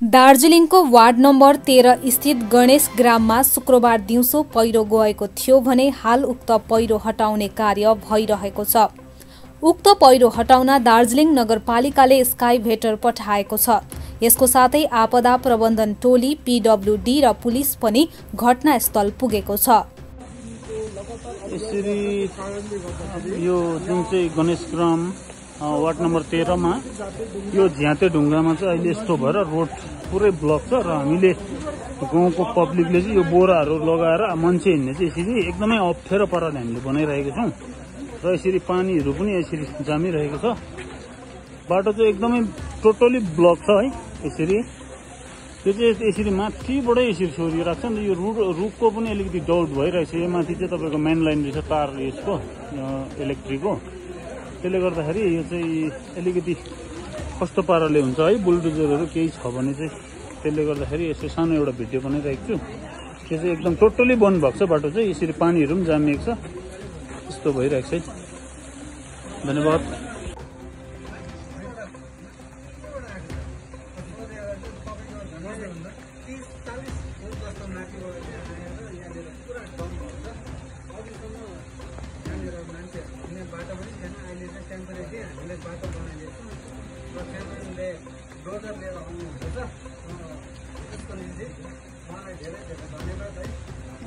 दार्जिलिङको ward number तेह्र स्थित गणेश ग्राममा शुक्रबार दिउँसो पहिरो गएको थियो भने हाल उक्त पहिरो हटाउने कार्य भइरहेको छ। उक्त पहिरो हटाउन दार्जिलिङ नगरपालिकाले स्काई भेटर पठाएको छ। यसको साथै आपदा प्रबन्धन टोली पिडब्ल्युडी र पुलिस पनि घटनास्थल पुगेको छ। यो जुन चाहिँ गणेश ग्राम वार्ड नम्बर तेह्रमा। यो झ्याते ढुङ्गामा चाहिँ अहिले यस्तो भएर रोड पुरै ब्लक छ र हामीले गाउँको पब्लिकले चाहिँ यो बोराहरू लगाएर मान्छे हिँड्ने चाहिँ यसरी एकदमै अप्ठ्यारो पाराले हामीले बनाइरहेको छौँ र यसरी पानीहरू पनि यसरी जामिरहेको छ। बाटो चाहिँ एकदमै टोटली ब्लक छ है यसरी। त्यो चाहिँ यसरी माथिबाटै यसरी छोरिरहेको छ नि यो रुख रुखको पनि अलिकति डाउट भइरहेको छ यो माथि चाहिँ तपाईँको मेन लाइन रहेछ तार यसको इलेक्ट्रिकको त्यसले गर्दाखेरि यो चाहिँ अलिकति कस्तो पाराले हुन्छ है बुलडोजरहरू केही छ भने चाहिँ त्यसले गर्दाखेरि यसो सानो एउटा भिडियो बनाइरहेको छु। त्यो चाहिँ एकदम टोटल्ली बन्द भएको छ बाटो चाहिँ। यसरी पानीहरू पनि जामिएको छ। यस्तो भइरहेको छ है। धन्यवाद।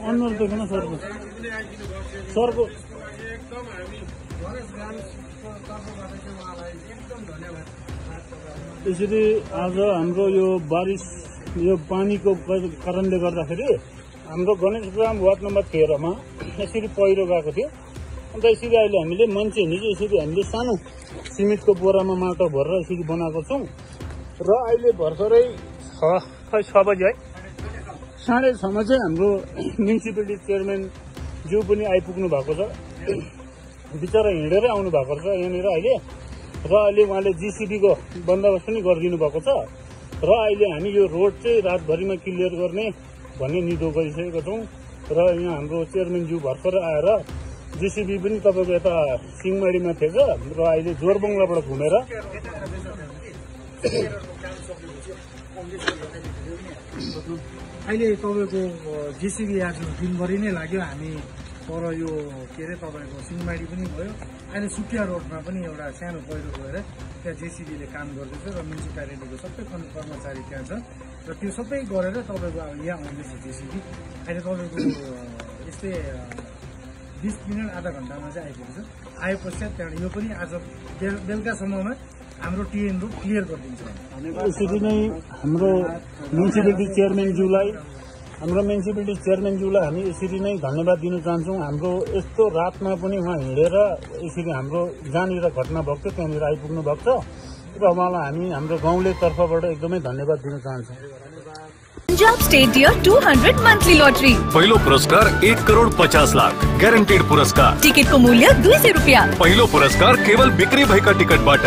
अनुहार देखेन सरको सरको यसरी आज हाम्रो यो बारिस यो पानीको कारणले गर्दाखेरि हाम्रो गणेश ग्राम वार्ड नम्बर तेह्रमा यसरी पहिरो गएको थियो। अन्त यसरी अहिले हामीले मान्छे चाहिँ यसरी हामीले सानो सिमेन्टको बोरामा माटो भरेर यसरी बनाएको छौँ। र अहिले भर्खरै छ खै छ बजी है। साढे छमा चाहिँ हाम्रो म्युनिसिपालिटी चेयरम्यान ज्यू पनि आइपुग्नु भएको छ बिचरा हिँडेरै आउनु भएको छ यहाँनिर अहिले। र अहिले उहाँले जिसिबीको बन्दोबस्त पनि गरिदिनु भएको छ। र अहिले हामी यो रोड चाहिँ रातभरिमा क्लियर गर्ने भन्ने निधो गरिसकेका छौँ। र यहाँ हाम्रो चेयरम्यान ज्यू भर्खर आएर जिसिबी पनि तपाईँको यता सिङमारीमा थिएछ। र अहिले जोरबङ्गलाबाट घुमेर अहिले तपाईँको जेसिबी आज दिनभरि नै लाग्यो। हामी पर यो के अरे तपाईँको सिङमाडी पनि भयो। अहिले सुकिया रोडमा पनि एउटा सानो पहिरो गएर त्यहाँ जेसिबीले काम गर्दैछ र म्युनिसिपालिटीको सबै कर्म कर्मचारी त्यहाँ छ। र त्यो सबै गरेर तपाईँको अब यहाँ आउँदैछ जेसिबी। अहिले तपाईँको यस्तै बिस मिनट आधा घन्टामा चाहिँ आइपुग्छ। आए पश्चात त्यहाँबाट यो पनि आज बेल- बेलुकासम्ममा हाम्रो टिएन रोड क्लियर गरिदिन्छ यसरी नै हाम्रो म्युनिसिपालिटी चेयरम्यानज्यूलाई हाम्रो म्युनिसिपालिटी चेयरम्यानज्यूलाई हामी यसरी नै धन्यवाद दिन चाहन्छौँ। हाम्रो यस्तो रातमा पनि उहाँ हिँडेर यसरी हाम्रो जहाँनिर घटना भएको थियो त्यहाँनिर आइपुग्नु भएको छ। र उहाँलाई हामी हाम्रो गाउँले तर्फबाट एकदमै धन्यवाद दिन चाहन्छौँ। Punjab state dear 200 monthly lottery पहिलो पुरस्कार एक करोड पचास लाख ग्यारेन्टेड पुरस्कार। टिकटको मूल्य दुई सय रुपियाँ। पहिलो पुरस्कार केवल बिक्री भएका टिकटबाट।